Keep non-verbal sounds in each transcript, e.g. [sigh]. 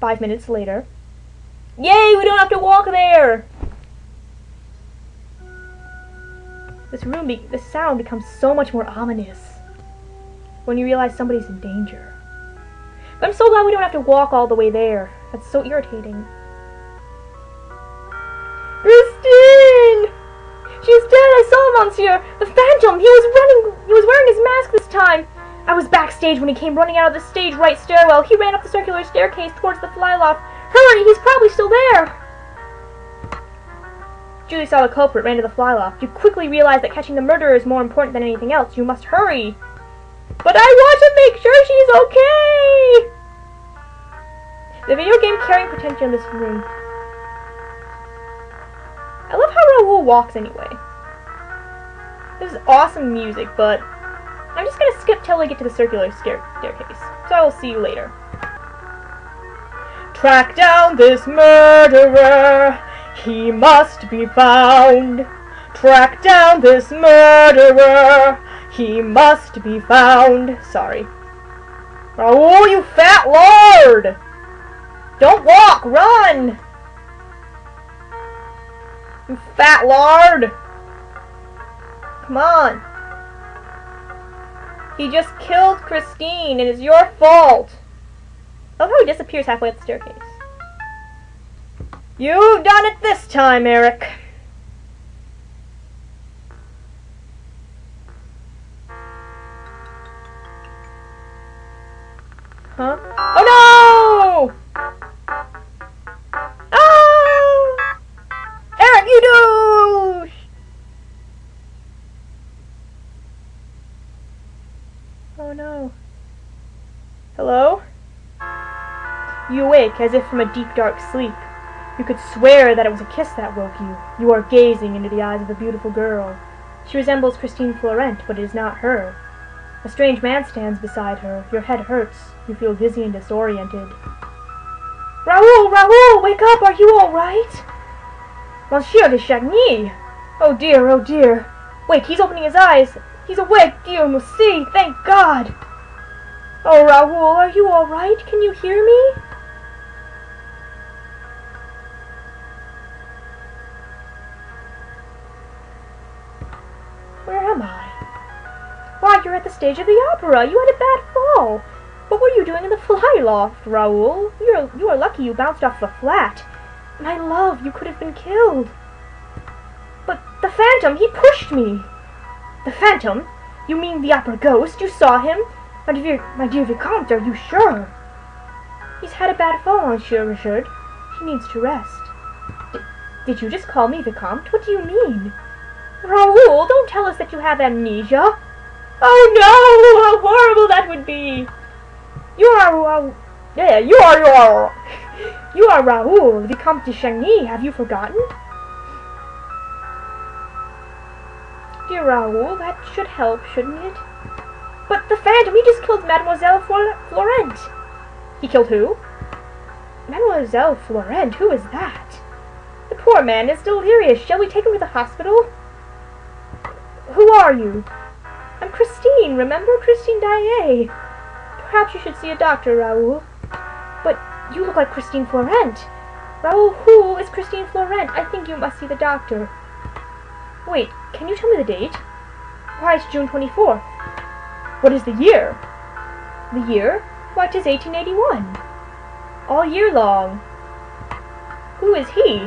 five minutes later. Yay, we don't have to walk there! This room, be- this sound becomes so much more ominous when you realize somebody's in danger. But I'm so glad we don't have to walk all the way there. That's so irritating. Christine! She's dead! I saw Monsieur! The Phantom! He was running! He was wearing his mask this time! I was backstage when he came running out of the stage right stairwell. He ran up the circular staircase towards the flyloft. Hurry! He's probably still there! Julie saw the culprit ran to the flyloft. You quickly realize that catching the murderer is more important than anything else. You must hurry! But I want to make sure she's okay! The video game carrying potential in this room. I love how Raoul walks anyway. This is awesome music, but I'm just gonna skip till I get to the circular staircase. So I will see you later. Track down this murderer. He must be found. Track down this murderer. He must be found. Sorry. Raoul, you fat lord! Don't walk, run! You fat lard! Come on. He just killed Christine and it's your fault. Love how he disappears halfway up the staircase. You've done it this time, Erik. Huh? Oh Oh no. Hello? You awake as if from a deep dark sleep. You could swear that it was a kiss that woke you. You are gazing into the eyes of a beautiful girl. She resembles Christine Florent, but it is not her. A strange man stands beside her. Your head hurts. You feel dizzy and disoriented. Raoul! Raoul! Wake up! Are you all right? Monsieur de Chagny! Oh dear, oh dear. Wait, he's opening his eyes. He's awake, Dieu merci! Thank God! Oh, Raoul, are you all right? Can you hear me? Where am I? Why, you're at the stage of the opera. You had a bad fall. What were you doing in the fly loft, Raoul? You're, you are lucky you bounced off the flat. My love, you could have been killed. But the phantom, he pushed me. The phantom? You mean the opera ghost? You saw him? My dear, my dear Vicomte, are you sure? He's had a bad fall, Monsieur Richard. He needs to rest. D did you just call me Vicomte? What do you mean? Raoul, don't tell us that you have amnesia. Oh no! How horrible that would be! You are Raoul. Yeah, you are Raoul. [laughs] You are Raoul, Vicomte de Chagny. Have you forgotten? Dear Raoul, that should help, shouldn't it? But the Phantom, he just killed Mademoiselle Flor Florent. He killed who? Mademoiselle Florent, who is that? The poor man is delirious. Shall we take him to the hospital? Who are you? I'm Christine, remember? Christine Daae. Perhaps you should see a doctor, Raoul. But you look like Christine Florent. Raoul, who is Christine Florent? I think you must see the doctor. Wait, can you tell me the date? Why, it's June 24th. What is the year? The year? Why, 'tis 1881. All year long. Who is he?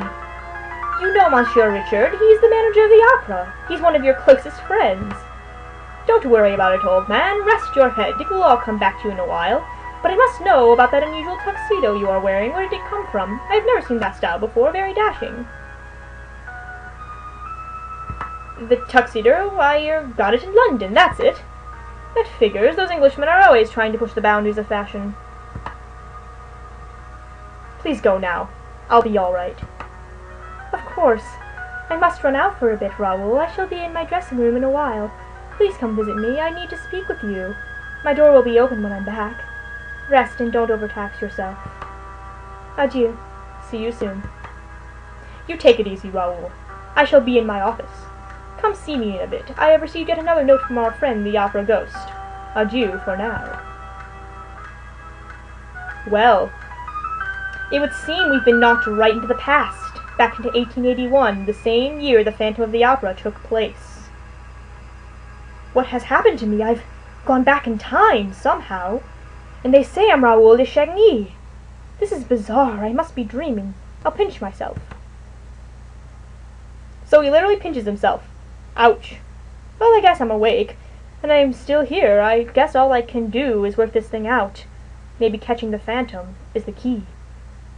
You know Monsieur Richard. He's the manager of the opera. He's one of your closest friends. Don't worry about it, old man. Rest your head. It will all come back to you in a while. But I must know about that unusual tuxedo you are wearing. Where did it come from? I have never seen that style before. Very dashing. The tuxedo? Why, uh, you got it in London. That's it. That figures. Those Englishmen are always trying to push the boundaries of fashion. Please go now. I'll be all right. Of course. I must run out for a bit, Raoul. I shall be in my dressing room in a while. Please come visit me. I need to speak with you. My door will be open when I'm back. Rest and don't overtax yourself. Adieu. See you soon. You take it easy, Raoul. I shall be in my office. Come see me in a bit. I have received yet another note from our friend, the Opera Ghost. Adieu for now. Well, It would seem we've been knocked right into the past, back into 1881, the same year the Phantom of the Opera took place. What has happened to me? I've gone back in time, somehow. And they say I'm Raoul de Chagny. This is bizarre. I must be dreaming. I'll pinch myself. So he literally pinches himself. Ouch. Well, I guess I'm awake. And I'm still here. I guess all I can do is work this thing out. Maybe catching the phantom is the key.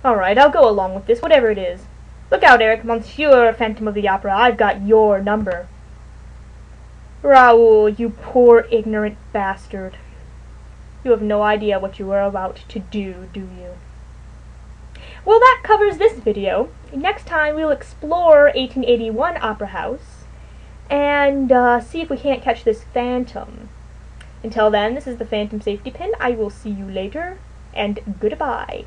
Alright, I'll go along with this, whatever it is. Look out, Erik, Monsieur Phantom of the Opera, I've got your number. Raoul, you poor ignorant bastard. You have no idea what you are about to do, do you? Well, that covers this video. Next time we'll explore 1881 Opera House and uh, see if we can't catch this phantom. Until then, this is the Phantom Safety Pin. I will see you later, and goodbye.